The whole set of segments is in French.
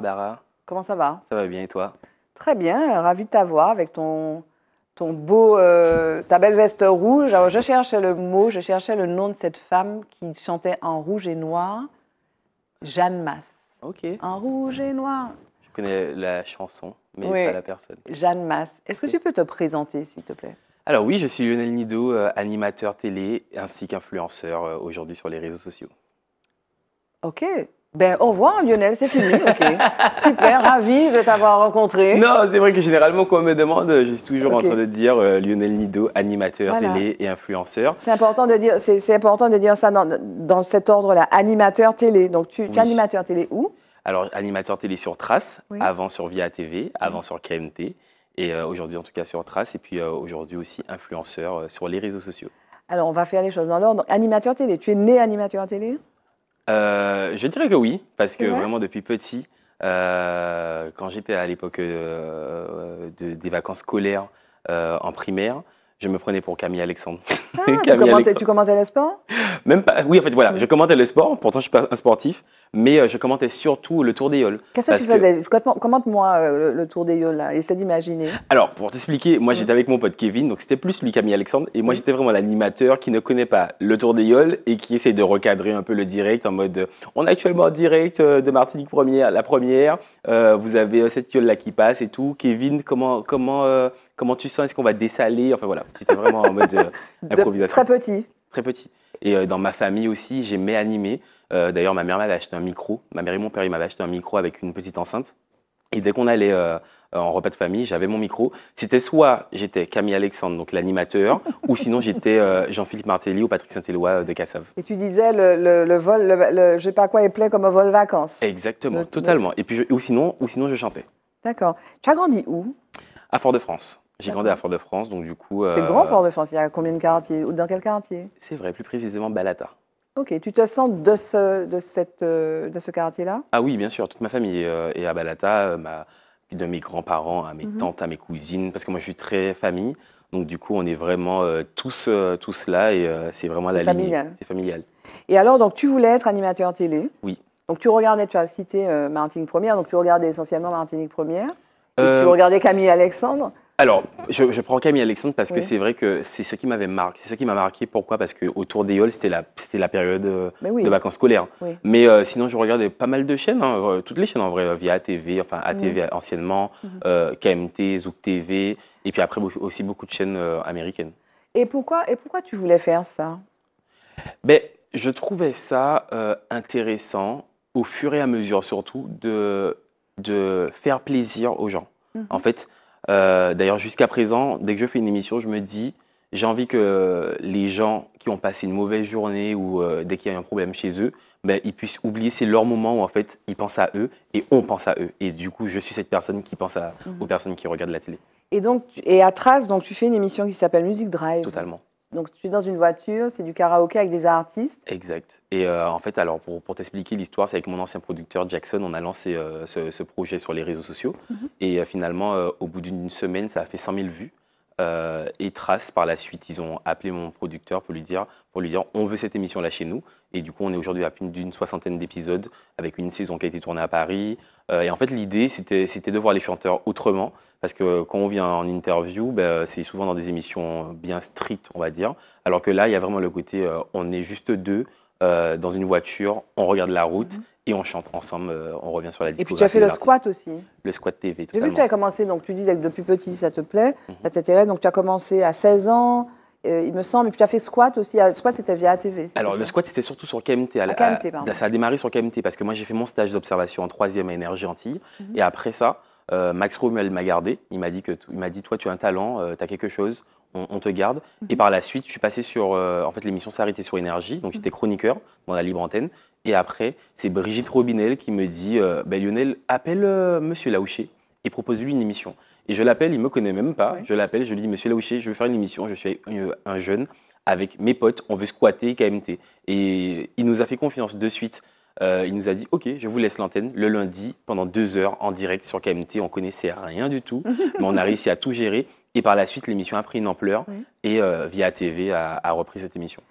Barbara, Comment ça va? Ça va bien et toi? Très bien, ravi de t'avoir avec ton, ton beau, euh, ta belle veste rouge. Alors, je cherchais le mot, je cherchais le nom de cette femme qui chantait en rouge et noir. Jeanne Masse. Ok, je En rouge et noir. connais la chanson, mais Oui. pas la personne. Jeanne Masse. Est-ce que tu peux te présenter, s'il te plaît? Alors oui, je suis Lionel Nido, euh, animateur télé ainsi qu'influenceur euh, aujourd'hui sur les réseaux sociaux. Ok. Ben, au revoir Lionel, c'est fini. Ok. Super, ravi de t'avoir rencontré. Non, c'est vrai que généralement quand on me demande, je suis toujours en train de dire euh, Lionel Nido, animateur Voilà. télé et influenceur. C'est important de dire, important de dire ça dans, dans cet ordre-là. Animateur télé. Donc, tu, tu es animateur télé où? Alors animateur télé sur Trace, Oui. avant sur Via TV, avant sur KMT. Et euh, aujourd'hui en tout cas sur Trace, et puis euh, aujourd'hui aussi influenceur sur les réseaux sociaux. Alors, on va faire les choses dans l'ordre. Animateur télé. Tu es né animateur télé? Euh, je dirais que oui, parce que vraiment depuis petit, euh, quand j'étais à l'époque euh, de- des vacances scolaires en primaire, je me prenais pour Camille Alexandre. Ah, tu, Camille commentais, Alexandre. tu commentais le sport? Même pas. Oui, en fait, voilà, je commentais le sport. Pourtant, je suis pas un sportif, mais euh, je commentais surtout le Tour des Yoles. Qu'est-ce que tu faisais? Commente- Commente-moi euh, le, le tour des yoles, là? Essaie d'imaginer. Alors, pour t'expliquer, moi j'étais avec mon pote Kevin, donc c'était plus lui Camille Alexandre, et moi j'étais vraiment l'animateur qui ne connaît pas le Tour des Yoles et qui essaie de recadrer un peu le direct en mode euh, on est actuellement en direct de Martinique première, la première, euh, vous avez cette yole là qui passe et tout. Kevin, comment, comment, euh, comment tu sens Est-ce qu'on va dessaler? Enfin voilà, j'étais vraiment en mode euh, improvisation. très petit. Très petit. Et euh, dans ma famille aussi, j'aimais animer. Euh, D'ailleurs, ma mère m'avait acheté un micro. Ma mère et mon père, ils m'avaient acheté un micro avec une petite enceinte. Et dès qu'on allait euh, en repas de famille, j'avais mon micro. C'était soit j'étais Camille Alexandre, donc l'animateur, ou sinon j'étais Jean-Philippe Martelly ou Patrick Saint-Éloi de Cassave. Et tu disais le, le- le vol, le, je sais pas quoi, est plein comme un vol vacances. Exactement, Le- totalement. Et puis, je- ou, sinon, ou sinon, je chantais. D'accord. Tu as grandi où? À Fort-de-France. J'ai grandi à. Fort-de-France, donc du coup. C'est euh, grand Fort-de-France. Il y a combien de quartiers Ou Dans quel quartier? C'est vrai, plus précisément Balata. Ok. Tu te sens de ce, de cette, euh, de ce quartier-là? Ah oui, bien sûr, toute ma famille est, euh, à Balata, euh, ma- de mes grands-parents à mes Mhm. tantes, à mes cousines, parce que moi je suis très famille. Donc du coup, on est vraiment euh, tous, euh, tous là et euh, c'est vraiment la familial. C'est familial. Et alors, donc, tu voulais être animateur télé? Oui. Donc, tu regardais, tu as cité euh, Martinique Première, donc tu regardais essentiellement Martinique Première. Et Euh, tu regardais Camille Alexandre. Alors, je, je prends Camille Alexandre parce que Oui. c'est vrai que c'est ce qui m'avait marqué. C'est ce qui m'a marqué. Pourquoi? Parce qu'au Tour des Halles, c'était la, c'était la période euh, oui. de vacances scolaires. Oui. Mais euh, sinon, je regardais pas mal de chaînes, hein, euh, toutes les chaînes en vrai, via ATV, enfin ATV anciennement, Mhm. euh, KMT, Zouk TV, et puis après aussi beaucoup de chaînes euh, américaines. Et pourquoi, et pourquoi tu voulais faire ça? Ben, je trouvais ça intéressant, au fur et à mesure surtout, de, de faire plaisir aux gens. Mhm. En fait, euh, d'ailleurs, jusqu'à présent, dès que je fais une émission, je me dis, j'ai envie que les gens qui ont passé une mauvaise journée ou euh, dès qu'il y a un problème chez eux, ben, ils puissent oublier, c'est leur moment où en fait, ils pensent à eux et on pense à eux. Et du coup, je suis cette personne qui pense à, Mhm. aux personnes qui regardent la télé, Et donc, et à Trace, donc tu fais une émission qui s'appelle Music Drive. totalement. Donc tu es dans une voiture, c'est du karaoké avec des artistes. Exact. Et euh, en fait, alors pour, pour t'expliquer l'histoire, c'est avec mon ancien producteur Jackson, on a lancé euh, ce, ce projet sur les réseaux sociaux. Mhm. Et euh, finalement, au bout d'une semaine, ça a fait 100 000 vues. Euh, et Trace, par la suite, ils ont appelé mon producteur pour lui dire, pour lui dire on veut cette émission-là chez nous. Et du coup, on est aujourd'hui à plus d'une soixantaine d'épisodes avec une saison qui a été tournée à Paris. Euh, et en fait, l'idée, c'était de voir les chanteurs autrement. Parce que quand on vient en interview, ben, c'est souvent dans des émissions bien strictes, on va dire. Alors que là, il y a vraiment le côté, euh, on est juste deux euh, dans une voiture, on regarde la route Mhm. et on chante ensemble, euh, on revient sur la Et discographie. puis tu as fait le squat aussi. Le squat TV, J'ai vu que totalement. tu as commencé, donc tu disais que depuis petit ça te plaît, Mhm. ça t'intéresse, donc tu as commencé à 16 ans, euh, il me semble, et puis tu as fait squat aussi. Ah, Squat c'était via ATV. Alors, ça le squat, c'était surtout sur KMT. À la- KMT, à- pardon. ça a démarré sur KMT parce que moi, j'ai fait mon stage d'observation en troisième à Énergie Antilles. Mhm. Et après ça, euh, Max Romuel m'a gardé. Il m'a dit, que, il m'a dit Toi, tu as un talent, tu as quelque chose, on, on te garde. Et Mhm. par la suite, je suis passé sur. euh, en fait, l'émission s'est arrêtée sur Énergie. Donc, j'étais chroniqueur dans la libre antenne. Et après, c'est Brigitte Robinel qui me dit euh, Ben, Lionel, appelle euh, Monsieur Laouché et propose-lui une émission. Et je l'appelle, il me connaît même pas. Ouais. Je l'appelle, je lui dis Monsieur Laouché, je veux faire une émission. Je suis un, un jeune avec mes potes, on veut squatter KMT. Et il nous a fait confiance de suite. Euh, il nous a dit Ok, je vous laisse l'antenne le lundi pendant deux heures en direct sur KMT. On connaissait rien du tout, mais on a réussi à tout gérer. Et par la suite, l'émission a pris une ampleur Oui. et euh, Via TV a, a repris cette émission.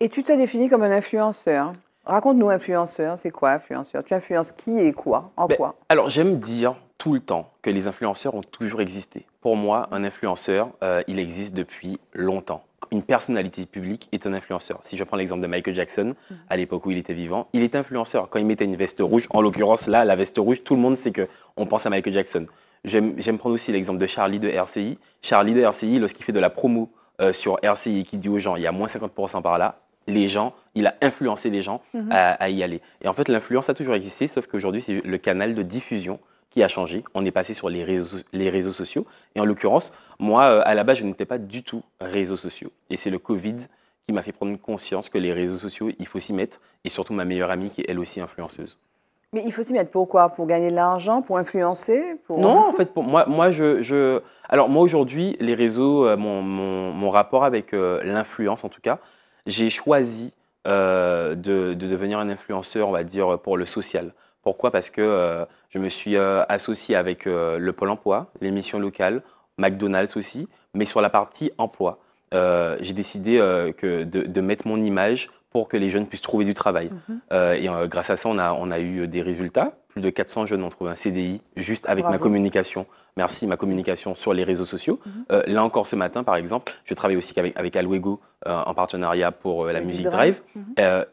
Et tu t'es défini comme un influenceur. Raconte-nous influenceur, c'est quoi influenceur? Tu influences qui et quoi? En Ben, quoi? Alors, j'aime dire tout le temps que les influenceurs ont toujours existé. Pour moi, un influenceur, euh, il existe depuis longtemps. Une personnalité publique est un influenceur. Si je prends l'exemple de Michael Jackson, à l'époque où il était vivant, il était influenceur. Quand il mettait une veste rouge, en l'occurrence là, la veste rouge, tout le monde sait que on pense à Michael Jackson. J'aime prendre aussi l'exemple de Charlie de RCI. Charlie de RCI, lorsqu'il fait de la promo euh, sur RCI et qui dit aux gens, il y a moins 50% par là, les gens, il a influencé les gens à, à y aller. Et en fait, l'influence a toujours existé, sauf qu'aujourd'hui, c'est le canal de diffusion qui a changé. On est passé sur les réseaux, les réseaux sociaux. Et en l'occurrence, moi, euh, à la base, je n'étais pas du tout réseaux sociaux. Et c'est le Covid qui m'a fait prendre conscience que les réseaux sociaux, il faut s'y mettre. Et surtout ma meilleure amie qui est elle aussi influenceuse. Mais il faut s'y mettre pourquoi? Pour gagner de l'argent? Pour influencer? Pour... Non, en fait, pour moi, moi je, je- alors moi aujourd'hui, les réseaux, euh, mon, mon- mon rapport avec euh, l'influence, en tout cas, j'ai choisi euh, de, de devenir un influenceur, on va dire, pour le social. Pourquoi? Parce que euh, je me suis euh, associé avec euh, le Pôle Emploi, l'émission locale, McDonald's aussi, mais sur la partie emploi. J'ai décidé que de, de mettre mon image pour que les jeunes puissent trouver du travail. Euh, et grâce à ça, on a, on a eu des résultats. Plus de 400 jeunes ont trouvé un CDI juste avec ma communication. Merci, ma communication sur les réseaux sociaux. Euh, là encore, ce matin, par exemple, je travaille aussi avec, avec Alwego euh, en partenariat pour euh, la Music Drive.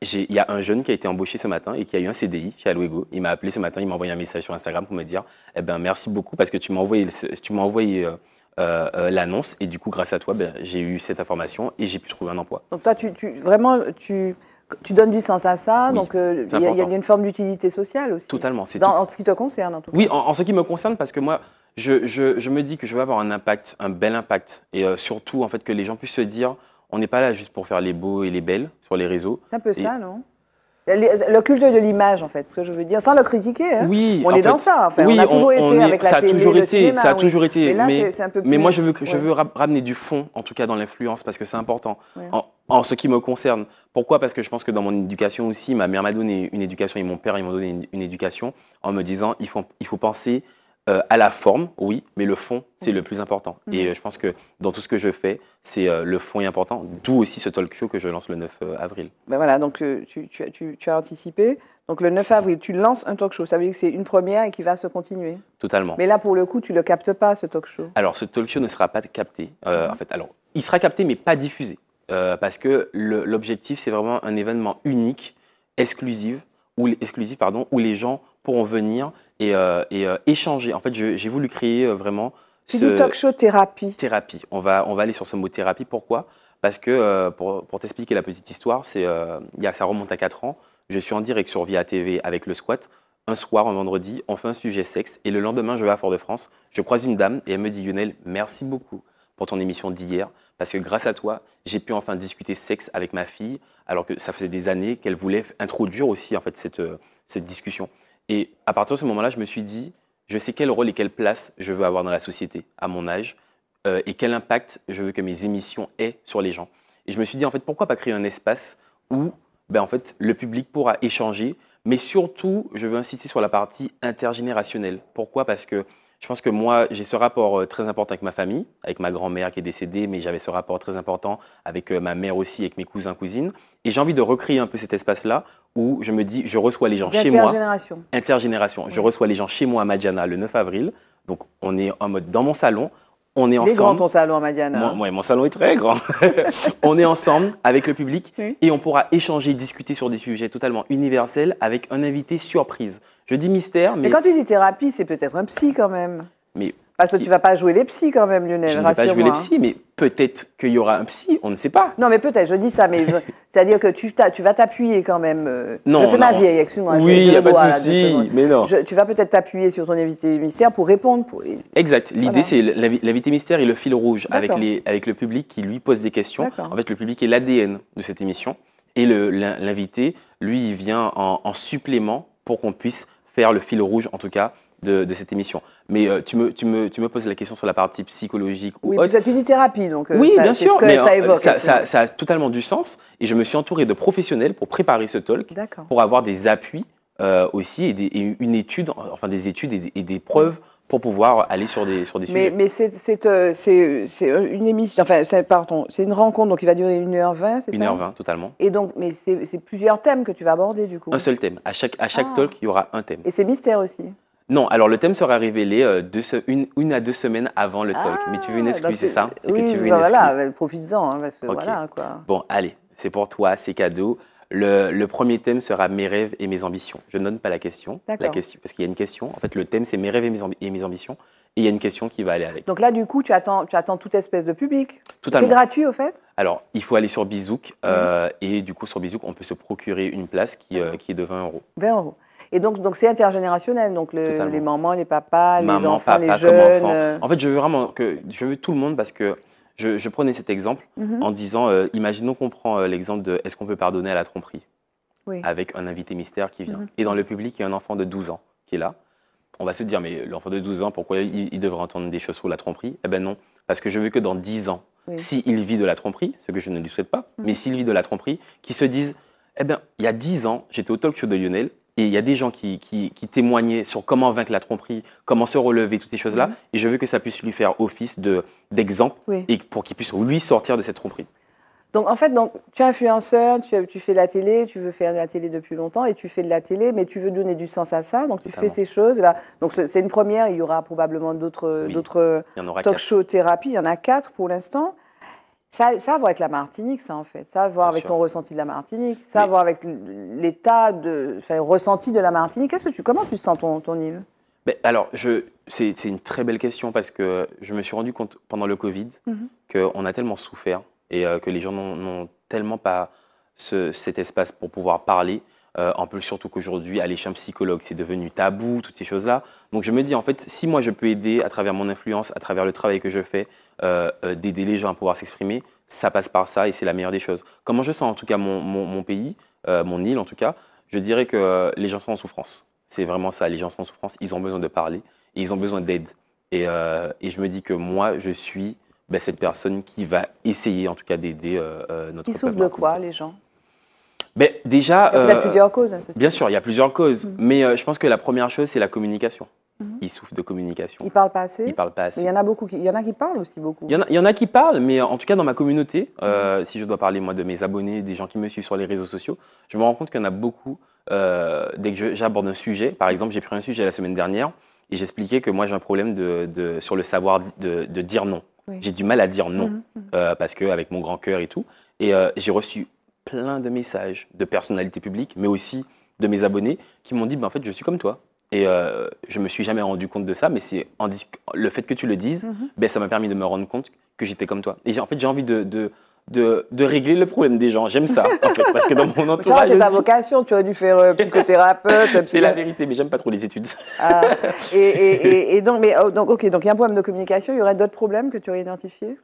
J'ai- Il y a un jeune qui a été embauché ce matin et qui a eu un CDI chez Alwego. Il m'a appelé ce matin, il m'a envoyé un message sur Instagram pour me dire eh ben, merci beaucoup parce que tu m'as envoyé, tu m'as envoyé euh, euh, euh, l'annonce et du coup, grâce à toi, ben, j'ai eu cette information et j'ai pu trouver un emploi. Donc toi, tu, tu- vraiment, tu, tu donnes du sens à ça. Oui, donc euh, il y, a- y une forme d'utilité sociale aussi. Totalement. C'est Dans, tout- en ce qui te concerne, en tout cas. Oui, en, en ce qui me concerne, parce que moi, je, je- je me dis que je veux avoir un impact, un bel impact. Et euh, surtout, en fait, que les gens puissent se dire, on n'est pas là juste pour faire les beaux et les belles sur les réseaux. C'est un peu ça, non? Le, culte de l'image, en fait, ce que je veux dire, sans le critiquer. hein. Oui, on est dans ça. Enfin, oui, on a toujours été est- avec la ça a télé, toujours le été, cinéma, ça a oui. toujours été. Mais là, mais un peu mais moi, je veux, je ouais. veux ra- ramener du fond, en tout cas dans l'influence, parce que c'est important. Ouais. En, en ce qui me concerne. Pourquoi? Parce que je pense que dans mon éducation aussi, ma mère m'a donné une éducation et mon père, ils m'ont donné une, une éducation en me disant, il faut, il faut penser euh, à la forme, oui, mais le fond, c'est le plus important. Et euh, je pense que dans tout ce que je fais, c'est euh, le fond est important. D'où aussi ce talk show que je lance le 9 avril. Ben voilà, donc tu, tu as- tu- tu as anticipé. Donc le 9 avril, tu lances un talk show. Ça veut dire que c'est une première et qui va se continuer. Totalement. Mais là, pour le coup, tu le captes pas, ce talk show. Alors, ce talk show ne sera pas capté. Mhm. En fait, alors, il sera capté, mais pas diffusé. Parce que l'objectif, c'est vraiment un événement unique, exclusif, où, exclusif pardon, où les gens pourront venir et, euh, et, euh, échanger. En fait, j'ai voulu créer euh, vraiment Tu ce dis talk show thérapie. thérapie. On va, on va aller sur ce mot thérapie. Pourquoi? Parce que, pour, pour t'expliquer la petite histoire, c'est, il y a, ça remonte à 4 ans. Je suis en direct sur Via TV avec le squat. Un soir, un vendredi, on fait un sujet sexe. Et le lendemain, je vais à Fort-de-France. Je croise une dame et elle me dit Lionel, merci beaucoup pour ton émission d'hier. Parce que grâce à toi, j'ai pu enfin discuter sexe avec ma fille, alors que ça faisait des années qu'elle voulait introduire aussi en fait, cette, cette discussion. Et à partir de ce moment-là, je me suis dit, je sais quel rôle et quelle place je veux avoir dans la société à mon âge euh, et quel impact je veux que mes émissions aient sur les gens. Et je me suis dit, en fait, pourquoi pas créer un espace où ben, en fait, le public pourra échanger, mais surtout, je veux insister sur la partie intergénérationnelle. Pourquoi? Parce que je pense que moi, j'ai ce rapport euh, très important avec ma famille, avec ma grand-mère qui est décédée, mais j'avais ce rapport très important avec euh, ma mère aussi, avec mes cousins, cousines. Et j'ai envie de recréer un peu cet espace-là où je me dis, je reçois les gens chez moi D'intergénération. intergénération. Je reçois les gens chez moi à Madiana le 9 avril. Donc, on est en mode dans mon salon. On est Il est grand ensemble. ton salon, Madiana. Moi- ouais, mon salon est très grand. on est ensemble avec le public Oui. et on pourra échanger, discuter sur des sujets totalement universels avec un invité surprise. Je dis mystère, mais, Mais quand tu dis thérapie, c'est peut-être un psy quand même. mais Parce que tu vas pas jouer les psys quand même, Lionel. je ne vais pas jouer les psys, mais peut-être qu'il y aura un psy, on ne sait pas. Non, mais peut-être, je dis ça, mais c'est-à-dire que tu, vas t'appuyer quand même. euh, Non, je fais ma non. vieille, excuse-moi. oui, il n'y a pas de souci, mais non. Je- tu vas peut-être t'appuyer sur ton invité mystère pour répondre. Pour... Exact. L'idée, Voilà. c'est l'invi- l'invité mystère et le fil rouge avec, D'accord. les, avec le public qui lui pose des questions. En fait, le public est l'ADN de cette émission. Et l'invité, lui, il vient en, en supplément pour qu'on puisse faire le fil rouge, en tout cas, de, de cette émission. Mais euh, tu, me, tu, me, tu me poses la question sur la partie psychologique ou Oui, autre. ça, tu dis thérapie, donc. euh, Oui, ça- bien sûr, ce que mais ça euh, évoque. ça, ça- ça a totalement du sens. Et je me suis entouré de professionnels pour préparer ce talk, pour avoir des appuis euh, aussi et, des- et une étude, enfin des études et des, et des preuves pour pouvoir aller sur des, sur des Mais, sujets. mais c'est euh, une émission, enfin, pardon, c'est une rencontre, donc il va durer 1h20, c'est ça 1h20 totalement. Et donc, mais c'est c'est plusieurs thèmes que tu vas aborder du coup. Un seul thème. À chaque, à chaque Ah. talk, il y aura un thème. Et c'est mystère aussi. Non, alors le thème sera révélé euh, deux une, une à deux semaines avant le talk. Mais tu veux une Ah, exclue, donc c'est ça? C'est Oui, que tu veux une bah voilà, bah, profites-en, hein, voilà quoi. Bon, allez, c'est pour toi, c'est cadeau. Le, le premier thème sera mes rêves et mes ambitions. Je ne donne pas la question, la question parce qu'il y a une question. En fait, le thème, c'est mes rêves et mes, ambi- et mes ambitions. Et il y a une question qui va aller avec. Donc là, du coup, tu attends, tu attends toute espèce de public? C'est Totalement. gratuit au fait? Alors, il faut aller sur Bizouk. Mhm. euh, et du coup, sur Bizouk, on peut se procurer une place qui, euh, qui est de 20 euros. 20 euros. Et donc, donc c'est intergénérationnel. Donc le- les mamans, les papas, les Maman, enfants, papa, les jeunes. enfant. euh, En fait, je veux vraiment que je veux tout le monde parce que je, je prenais cet exemple mhm. en disant, euh, imaginons qu'on prend euh, l'exemple de est-ce qu'on peut pardonner à la tromperie Oui. avec un invité mystère qui vient. Mhm. Et dans le public, il y a un enfant de 12 ans qui est là. On va se dire, mais l'enfant de 12 ans, pourquoi il, il devrait entendre des choses sur la tromperie? Eh ben non, parce que je veux que dans 10 ans, Oui. s'il vit de la tromperie, ce que je ne lui souhaite pas, Mhm. mais s'il vit de la tromperie, qu'il se dise, eh bien, il y a 10 ans, j'étais au talk show de Lionel, et il y a des gens qui, qui- qui témoignaient sur comment vaincre la tromperie, comment se relever, toutes ces choses-là, Mhm. et je veux que ça puisse lui faire office de- d'exemple, Oui. et pour qu'il puisse, lui, sortir de cette tromperie. Donc en fait, donc, tu es influenceur, tu, tu fais de la télé, tu veux faire de la télé depuis longtemps et tu fais de la télé, mais tu veux donner du sens à ça. Donc tu Totalement. fais ces choses-là. Donc c'est une première, il y aura probablement d'autres Oui. talk show thérapie, il y en a quatre pour l'instant. Ça, ça a à voir avec la Martinique, ça en fait. Ça a à voir Bien avec sûr. ton ressenti de la Martinique. Ça a à Mais- voir avec l'état de, enfin, ressenti de la Martinique. Qu'est-ce que tu, comment tu sens ton, ton île? Ben, alors, je, c'est, c'est une très belle question parce que je me suis rendu compte pendant le Covid Mhm. qu'on a tellement souffert et euh, que les gens n'ont, n'ont tellement pas ce- cet espace pour pouvoir parler. Euh, un peu surtout qu'aujourd'hui, aller chez un psychologue, c'est devenu tabou, toutes ces choses-là. Donc je me dis, en fait, si moi je peux aider à travers mon influence, à travers le travail que je fais, euh, euh, d'aider les gens à pouvoir s'exprimer, ça passe par ça et c'est la meilleure des choses. Comment je sens en tout cas mon, mon- mon pays, euh, mon île en tout cas, je dirais que euh, les gens sont en souffrance. C'est vraiment ça, les gens sont en souffrance, ils ont besoin de parler et ils ont besoin d'aide. Et, euh, et je me dis que moi, je suis ben, cette personne qui va essayer en tout cas d'aider euh, euh, notre Ils peuple souffrent de quoi, les gens? Ben, Déjà, Il y a euh, plusieurs causes. hein, bien sûr, il y a plusieurs causes, Mhm. mais euh, je pense que la première chose, c'est la communication. Mhm. Ils souffrent de communication, Ils ne parlent pas assez. ils parlent pas Mais assez. il y en a beaucoup qui, il y en a qui parlent aussi beaucoup. Il y, en a, il y en a qui parlent, mais en tout cas dans ma communauté, euh, si je dois parler moi de mes abonnés, des gens qui me suivent sur les réseaux sociaux, je me rends compte qu'il y en a beaucoup. dès que j'aborde un sujet, par exemple, j'ai pris un sujet la semaine dernière et j'expliquais que moi j'ai un problème de, de- sur le savoir de, de dire non. Oui. J'ai du mal à dire non Mhm, parce que avec mon grand cœur et tout. Et j'ai reçu plein de messages de personnalités publiques, mais aussi de mes abonnés qui m'ont dit, ben, en fait, je suis comme toi. Et euh, je me suis jamais rendu compte de ça, mais c'est le fait que tu le dises, Mhm. ben, ça m'a permis de me rendre compte que j'étais comme toi. Et en fait, j'ai envie de, de, de, de régler le problème des gens. J'aime ça, en fait, parce que dans mon entourage, c'est ta vocation, tu aurais dû faire euh, psychothérapeute. c'est la vérité, mais j'aime pas trop les études. Ah, et, et- et- et donc, mais, oh, donc, ok, donc il y a un problème de communication. Il y aurait d'autres problèmes que tu aurais identifiés?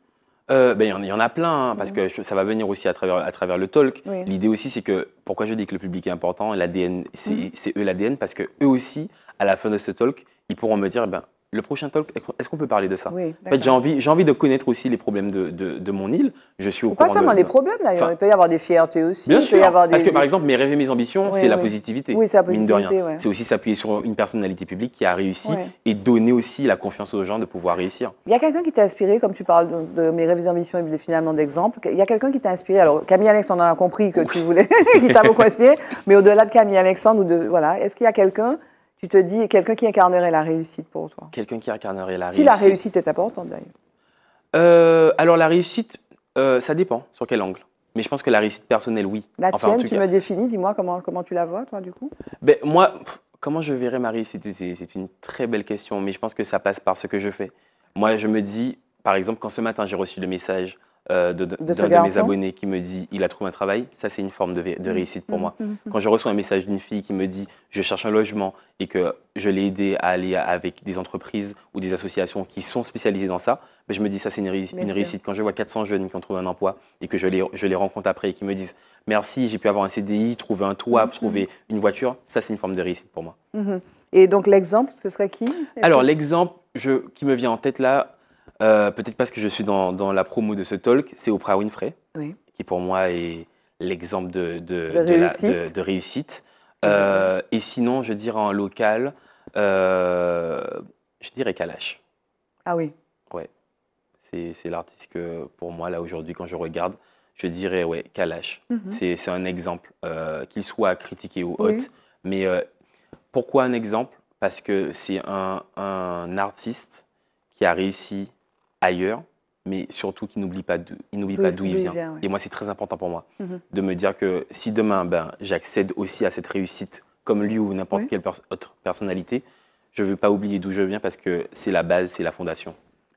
Euh, ben, il y en- il y, en a plein, hein, parce que je- ça va venir aussi à travers, à travers le talk. Oui. L'idée aussi, c'est que, pourquoi je dis que le public est important, l'ADN, c'est Mhm. c'est eux l'ADN, parce que eux aussi, à la fin de ce talk, ils pourront me dire, ben, le prochain talk, est-ce qu'on peut parler de ça? Oui, En fait, j'ai envie, j'ai envie de connaître aussi les problèmes de, de, de mon île. Je suis au Pas courant seulement de- des problèmes d'ailleurs, Enfin, il peut y avoir des fiertés aussi. Bien il peut sûr, y avoir des, parce que par exemple, mes rêves et mes ambitions, Oui, c'est la positivité. Oui, c'est la mine de rien. positivité, ouais. C'est aussi s'appuyer sur une personnalité publique qui a réussi Ouais. et donner aussi la confiance aux gens de pouvoir réussir. Il y a quelqu'un qui t'a inspiré, comme tu parles de, mes rêves et ambitions et de- finalement d'exemples. Il y a quelqu'un qui t'a inspiré. Alors, Camille Alexandre, on a compris que tu voulais, qui t'a beaucoup inspiré. Mais au-delà de Camille Alexandre, ou de, voilà, est-ce qu'il y a quelqu'un, tu te dis, quelqu'un qui incarnerait la réussite pour toi Quelqu'un qui incarnerait la Si réussite. la réussite est importante d'ailleurs. Euh, alors la réussite, euh, ça dépend sur quel angle. Mais je pense que la réussite personnelle, oui. La Enfin, en tienne, tout tu cas. me définis, dis-moi comment, comment tu la vois, toi, du coup Ben, moi, pff, comment je verrais ma réussite? C'est une très belle question, mais je pense que ça passe par ce que je fais. Moi, je me dis, par exemple, quand ce matin j'ai reçu le message euh, de- d'un de, mes abonnés qui me dit il a trouvé un travail, ça c'est une forme de, de réussite pour moi. Mhm. Quand je reçois un message d'une fille qui me dit je cherche un logement et que je l'ai aidé à aller avec des entreprises ou des associations qui sont spécialisées dans ça, ben je me dis ça c'est une, réussite. Quand je vois 400 jeunes qui ont trouvé un emploi et que je les, je les rencontre après et qui me disent merci, j'ai pu avoir un CDI, trouver un toit, trouver une voiture, ça c'est une forme de réussite pour moi. Mhm. Et donc, l'exemple, ce serait qui? Est-ce Alors que- l'exemple je- qui me vient en tête là, euh, peut-être parce que je suis dans, dans la promo de ce talk, c'est Oprah Winfrey Oui. qui pour moi est l'exemple de, de, De de la- réussite. de- de réussite. Euh, et sinon, je dirais en local, euh, je dirais Kalash. Ah oui. Ouais. C'est l'artiste que, pour moi, là, aujourd'hui, quand je regarde, je dirais, ouais, Kalash. Mhm. C'est c'est un exemple, qu'il soit critiqué ou Oui. autre. Mais pourquoi un exemple? Parce que c'est un, un artiste qui a réussi ailleurs, mais surtout qui n'oublie pas d'où il pas d'où il vient. vient, ouais. Et moi, c'est très important pour moi Mhm. de me dire que si demain, ben, j'accède aussi à cette réussite, comme lui ou n'importe Oui. quelle pers- autre personnalité, je ne veux pas oublier d'où je viens parce que c'est la base, c'est la fondation.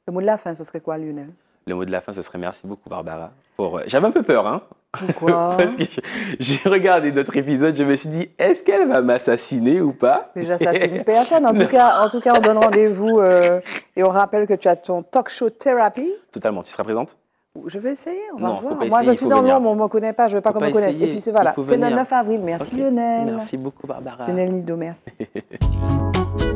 Le mot de la fin, ce serait quoi, Lionel? Le mot de la fin, ce serait merci beaucoup, Barbara. Pour... euh, J'avais un peu peur, hein Pourquoi Parce que j'ai regardé notre épisode, je me suis dit, est-ce qu'elle va m'assassiner ou pas? C'est une personne. En tout, cas, en tout cas, on donne rendez-vous euh, et on rappelle que tu as ton talk show thérapie. Totalement. Tu seras présente? Je vais essayer, on va Non, voir. Moi, essayer, je suis dans venir. l'ombre, on ne me connaît pas, je ne veux pas qu'on me connaisse. Et puis, c'est il voilà. C'est le venir. 9 avril. Merci. Lionel. Merci beaucoup, Barbara. Lionel Nido, merci.